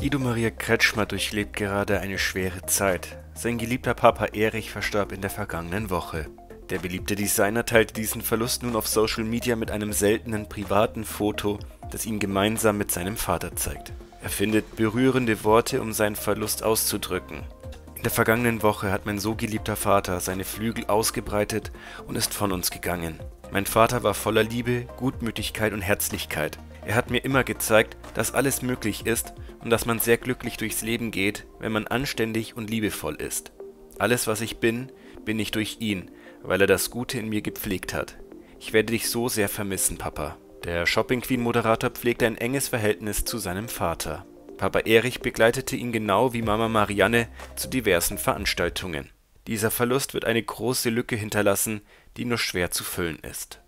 Guido Maria Kretschmer durchlebt gerade eine schwere Zeit. Sein geliebter Papa Erich verstarb in der vergangenen Woche. Der beliebte Designer teilte diesen Verlust nun auf Social Media mit einem seltenen privaten Foto, das ihn gemeinsam mit seinem Vater zeigt. Er findet berührende Worte, um seinen Verlust auszudrücken. In der vergangenen Woche hat mein so geliebter Vater seine Flügel ausgebreitet und ist von uns gegangen. Mein Vater war voller Liebe, Gutmütigkeit und Herzlichkeit. Er hat mir immer gezeigt, dass alles möglich ist und dass man sehr glücklich durchs Leben geht, wenn man anständig und liebevoll ist. Alles, was ich bin, bin ich durch ihn, weil er das Gute in mir gepflegt hat. Ich werde dich so sehr vermissen, Papa. Der Shopping Queen Moderator pflegte ein enges Verhältnis zu seinem Vater. Papa Erich begleitete ihn genau wie Mama Marianne zu diversen Veranstaltungen. Dieser Verlust wird eine große Lücke hinterlassen, die nur schwer zu füllen ist